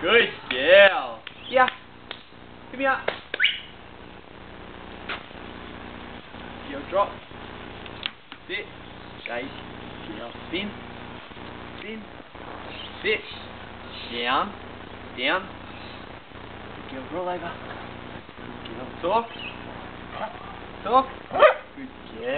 Good girl. Yeah. Give me up. Heel drop. Sit. Shake. Heel spin. Spin. Sit. Down. Down. Good girl. Roll over. Good girl. Talk. Talk. Good girl.